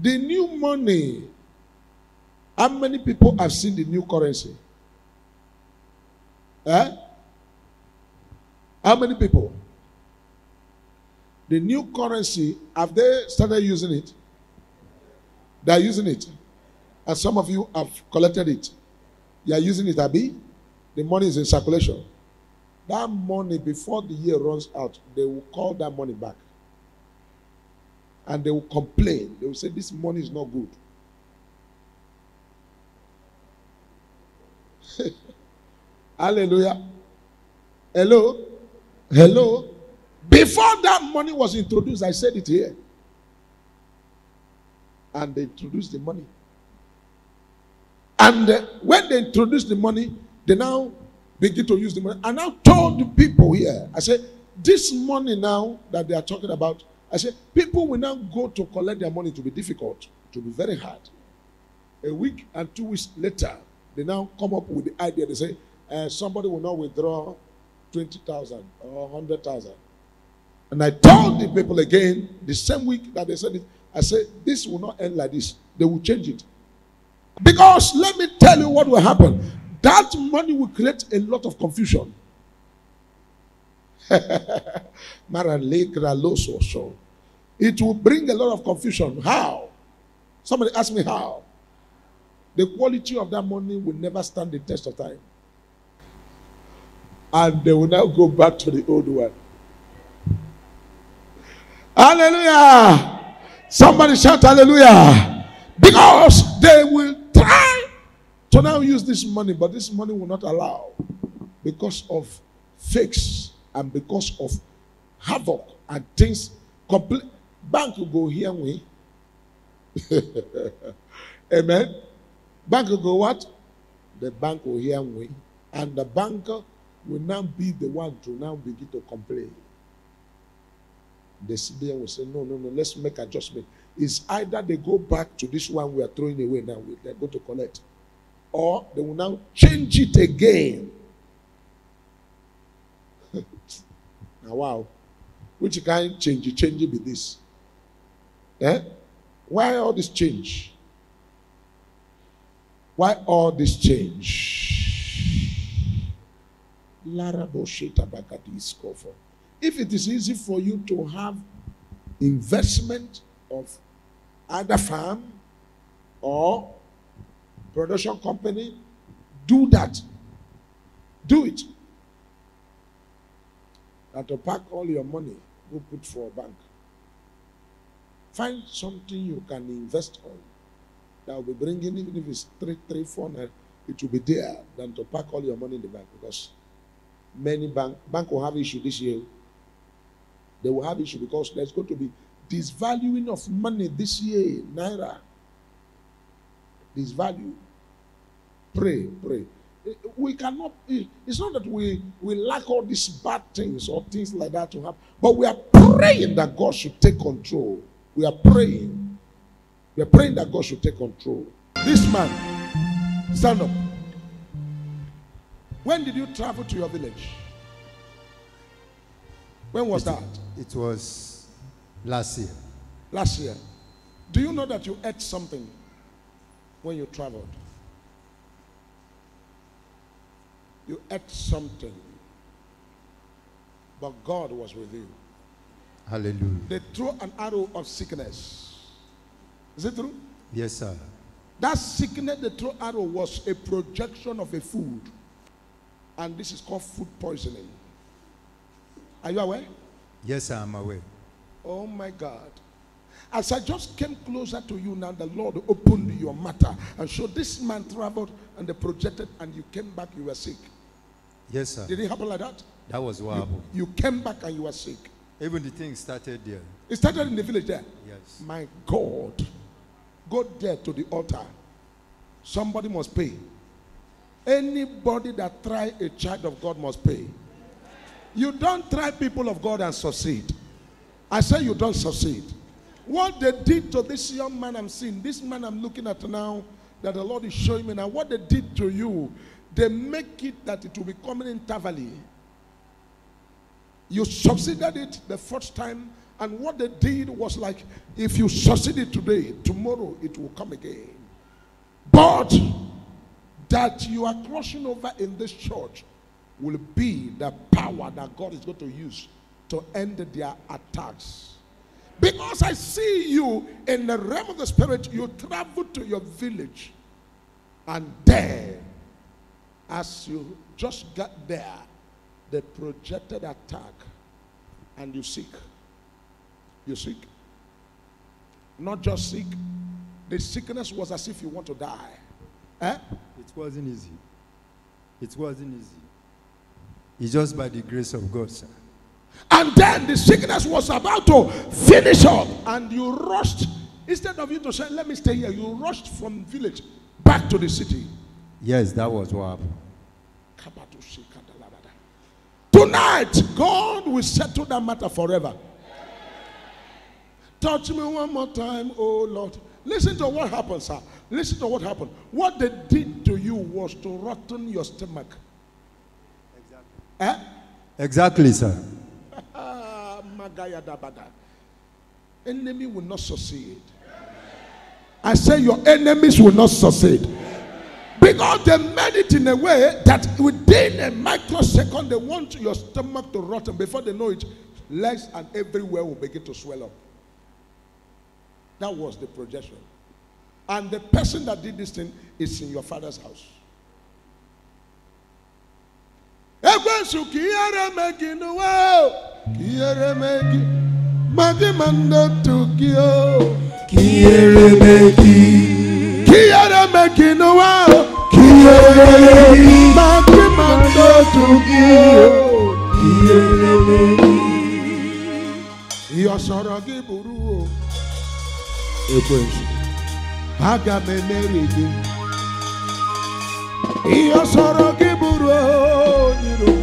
The new money. How many people have seen the new currency? Eh? How many people? The new currency, have they started using it? They are using it. And some of you have collected it. You are using it, Abi. The money is in circulation. That money, before the year runs out, they will call that money back. And they will complain. They will say, This money is not good. Hallelujah. Hello? Hello? Before that money was introduced, I said it here. And they introduced the money. And uh, when they introduced the money, they now begin to use the money. I now told the people here, I said, this money now that they are talking about, I said, people will now go to collect their money to be difficult, to be very hard. A week and two weeks later, they now come up with the idea. They say, uh, somebody will now withdraw 20,000 or 100,000. And I told the people again, the same week that they said it, I said, this will not end like this. They will change it. Because let me tell you what will happen. That money will create a lot of confusion. it will bring a lot of confusion. How? Somebody ask me how. The quality of that money will never stand the test of time. And they will now go back to the old one. Hallelujah. Somebody shout hallelujah. Because they will try to now use this money, but this money will not allow because of fakes and because of havoc and things. Complete bank go here way. Amen. Bank will go what? The bank will hear way. And the banker will now be the one to now begin to complain. The CBN will say, no, no, no, let's make adjustment. It's either they go back to this one we are throwing away now, they go to collect, or they will now change it again. now, wow. Which kind change? Change be this. Eh? Why all this change? Why all this change? If it is easy for you to have investment of either farm or production company, do that. Do it. And to pack all your money, go put for a bank. Find something you can invest on that will be bringing, even if it's three, three, four, nine, it will be there than to pack all your money in the bank because many bank bank will have issue this year. They will have issue because there's going to be disvaluing of money this year, naira. This value. Pray, pray. We cannot. It's not that we we lack all these bad things or things like that to happen, but we are praying that God should take control. We are praying. We are praying that God should take control. This man, stand up. When did you travel to your village? When was it, that? It was last year. Last year. Do you know that you ate something when you traveled? You ate something, but God was with you. Hallelujah. They threw an arrow of sickness. Is it true? Yes, sir. That sickness they threw arrow was a projection of a food. And this is called food poisoning. Are you aware? Yes, sir, I'm aware. Oh my God. As I just came closer to you now, the Lord opened your matter and showed this man traveled and they projected and you came back, you were sick. Yes, sir. Did it happen like that? That was what happened. You came back and you were sick. Even the thing started there. It started in the village there. Yes. My God. Go there to the altar. Somebody must pay. Anybody that try a child of God must pay. You don't try people of God and succeed. I say you don't succeed. What they did to this young man I'm seeing, this man I'm looking at now, that the Lord is showing me now, what they did to you, they make it that it will be coming in Tavali. You succeeded it the first time, And what they did was like, if you succeeded today, tomorrow it will come again. But that you are crossing over in this church will be the power that God is going to use to end their attacks. Because I see you in the realm of the spirit, you travel to your village, and there, as you just got there, the projected attack, and you seek. You sick. Not just sick. The sickness was as if you want to die. Eh? It wasn't easy. It wasn't easy. It's just by the grace of God, sir. And then the sickness was about to finish up, and you rushed. Instead of you to say, Let me stay here, you rushed from village back to the city. Yes, that was what happened. Tonight, God will settle that matter forever. Touch me one more time, oh Lord. Listen to what happened, sir. Listen to what happened. What they did to you was to rotten your stomach. Eh? Exactly, sir. Magaya Dabada. Enemy will not succeed. I say your enemies will not succeed. Because they made it in a way that within a microsecond they want your stomach to rotten. Before they know it, legs and everywhere will begin to swell up. That was the projection. And the person that did this thing is in your father's house. Ekwensu ka ihere mee gị n'ụwa o, ka ihere mee gị, ma making the world. Kiyelele. Maki mando tukiyo. Kiyelele. Iyọ̀sọ̀rọ̀ gị buru o. Ekwensu. Aga m emeri gị. Iyọ̀sọ̀rọ̀ gị buru o. Onyiro.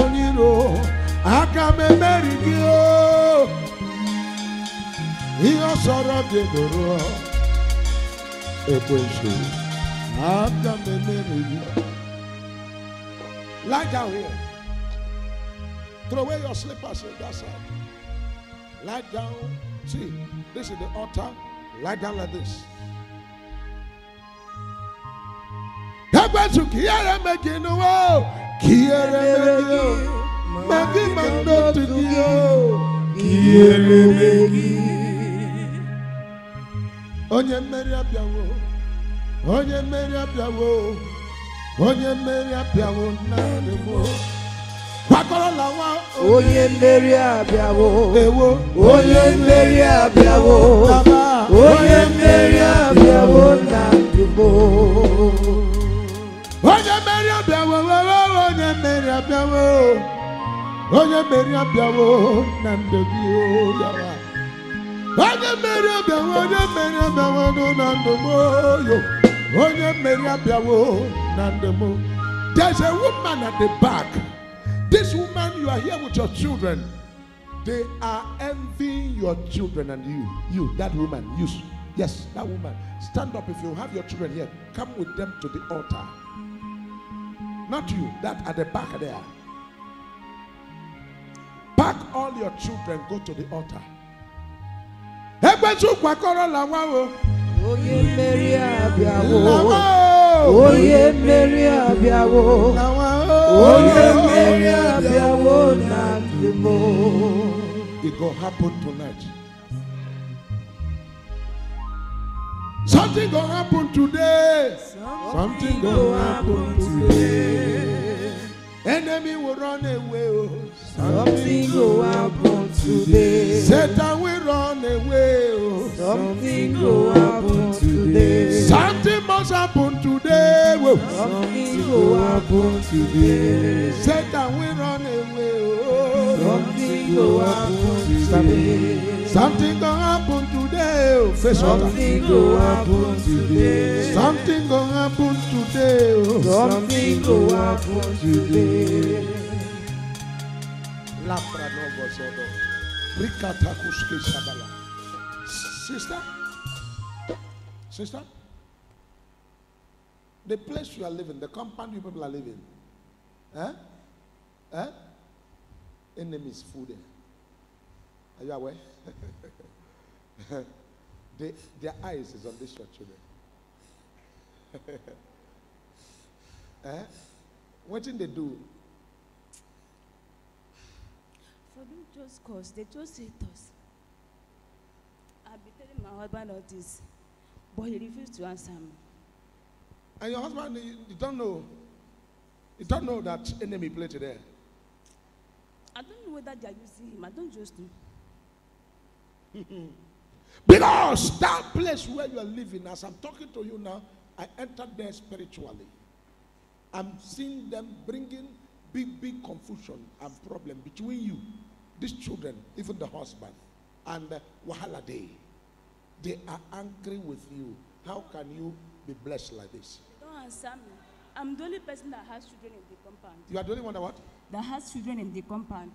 Onyiro. Aga m emeri gị o. Iyọ̀sọ̀rọ̀ gị buru o ekwensu, aka m emeri gị. Lie down here. Throw away your slippers in that side. Lie down. See, this is the altar. Lie down like this. Ekwensu ka ihere mee gị n'ụwa o, ka ihere mee gị o, ma gị Onye mmeri abịawo, onye mmeri abịawo, onye mmeri abịawo naanị m. Gbakọrọ la nwa onye mmeri abịawo. Ewo, onye mmeri abịawo. Onye mmeri abịawo na ndụ m onye mmeri abịawo, onye mmeri abịawo, onye mmeri abịawo na ndụ gị o yawa. Onye mmeri onye mmeri na ndụ oyo. Onye mmeri na ndụ. There's a woman at the back. This woman, you are here with your children. They are envying your children and you. You, that woman, you. Yes, that woman. Stand up if you have your children here. Come with them to the altar. Not you, that at the back there. Pack all your children, go to the altar. Ekwensu kwakọrọ lawa o. onye mmeri abịawo o. onye mmeri abịawo o. onye mmeri abịawo na ndụ m It go happen tonight. Something go happen today. Something go happen today. Enemy will run away. Oh. something go happen today Satan away. Something go happen today Something must happen today. Something go happen today Satan will run away. Something go happen today Something go happen today. Face something go happen today Something go happen today. Something go happen today. Lapra no gozodo. Rikata kuske shabala. Sister? Sister? The place you are living, the compound you people are living, eh? Eh? Enemies full there. Are you aware? they, their eyes is on these your children. eh? What did they do? For them just cause, they just hate us. I've been telling my husband all this, but he refused to answer me. And your husband, you, you don't know. You don't know that enemy played there. I don't know whether they are using him. I don't just know. Because that place where you are living, as I'm talking to you now, I entered there spiritually. I'm seeing them bringing big, big confusion and problem between you, these children, even the husband, and uh, Wahala Day. They are angry with you. How can you be blessed like this? They don't answer me. I'm the only person that has children in the compound. You are the only one that what? That has children in the compound.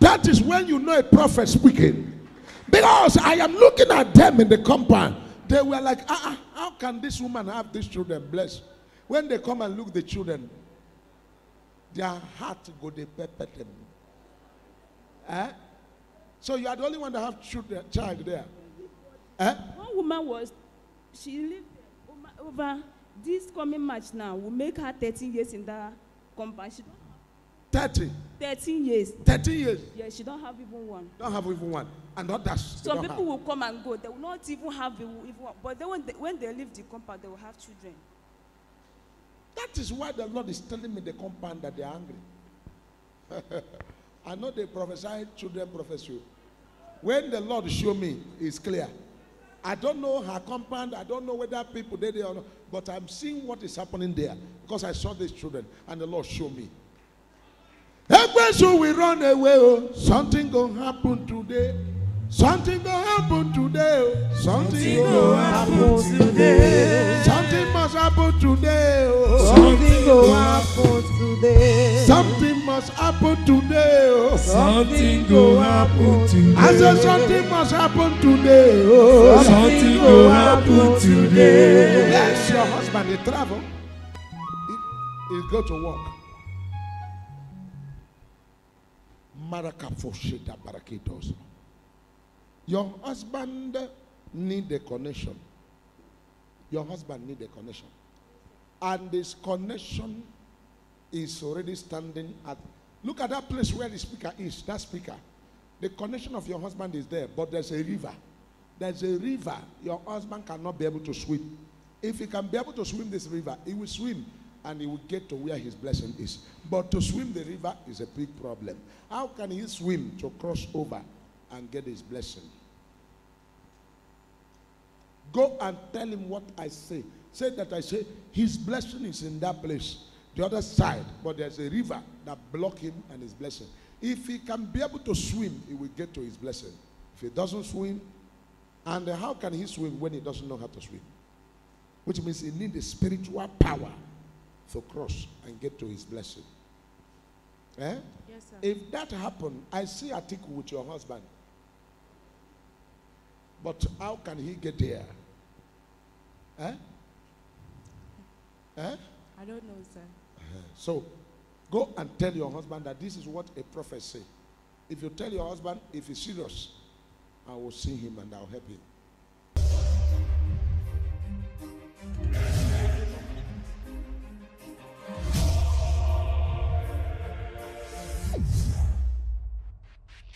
That is when you know a prophet speaking. Because I am looking at them in the compound. They were like, ah, ah, how can this woman have these children blessed? When they come and look the children, their heart go they pepper them. Eh? So you are the only one that have children, child there. Eh? One woman was, she lived over, this coming March now will make her 13 years in that compound. She don't 30, 13 years. 30 years. Yeah, she don't have even one. Don't have even one. And others. Some people have. will come and go. They will not even have even one. But then when they, when they leave the compound, they will have children. That is why the Lord is telling me the compound that they are angry. I know they prophesy children prophesy. When the Lord show me, it's clear. I don't know her compound. I don't know whether people they there or not. But I'm seeing what is happening there because I saw these children and the Lord showed me. Ekwensu we run away. Oh. Something gonna happen today. Something gonna happen today. Oh. Something go gonna happen. today. Something must happen today. Oh. Something go happen today. Something must happen today. Oh. Something go happen today. I said something must happen today. Oh. Something go happen today. Yes, your husband, he travel. He, he go to work. Marakafoshita barakitos. Your husband need a connection. Your husband need a connection. And this connection is already standing at look at that place where the speaker is that speaker. The connection of your husband is there but there's a river. There's a river your husband cannot be able to swim. If he can be able to swim this river he will swim and he will get to where his blessing is. But to swim the river is a big problem. How can he swim to cross over and get his blessing? Go and tell him what I say. Say that I say his blessing is in that place, the other side, but there's a river that block him and his blessing. If he can be able to swim, he will get to his blessing. If he doesn't swim, and how can he swim when he doesn't know how to swim? Which means he needs a spiritual power to cross and get to his blessing. Eh? Yes, sir. If that happen, I see Atiku with your husband. But how can he get there? Eh? Eh? I don't know, sir. So go and tell your husband that this is what a prophet say. If you tell your husband, if he's serious, I will see him and I'll help him.